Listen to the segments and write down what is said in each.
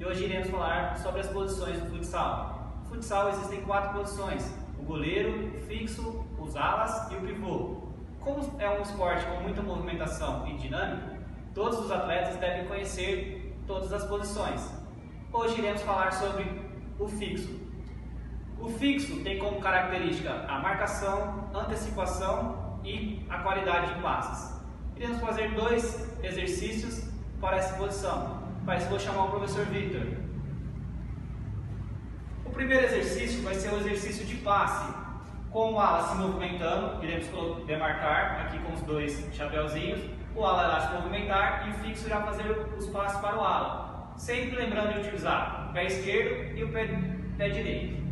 e hoje iremos falar sobre as posições do futsal. No futsal existem quatro posições, o goleiro, o fixo, os alas e o pivô. Como é um esporte com muita movimentação e dinâmica, todos os atletas devem conhecer todas as posições. Hoje iremos falar sobre o fixo. O fixo tem como característica a marcação, antecipação e a qualidade de passes. Iremos fazer dois exercícios para essa posição. Para isso vou chamar o professor Victor. O primeiro exercício vai ser o exercício de passe. Com o ala se movimentando, iremos demarcar aqui com os dois chapeuzinhos, o ala irá se movimentar e o fixo irá fazer os passes para o ala. Sempre lembrando de utilizar o pé esquerdo e o pé, pé direito.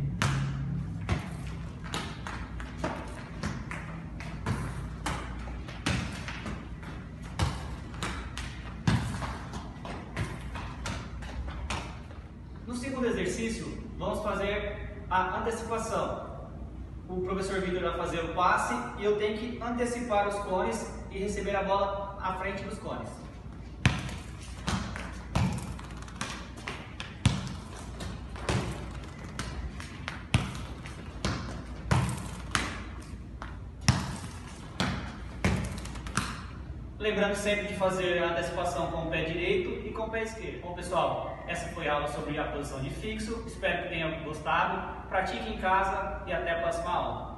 No segundo exercício, vamos fazer a antecipação. O professor Vitor vai fazer o passe e eu tenho que antecipar os cones e receber a bola à frente dos cones. Lembrando sempre de fazer a antecipação com o pé direito e com o pé esquerdo. Bom pessoal, essa foi a aula sobre a posição de fixo. Espero que tenham gostado. Pratique em casa e até a próxima aula.